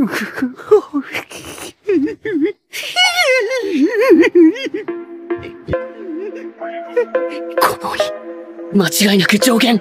この間違いなく上限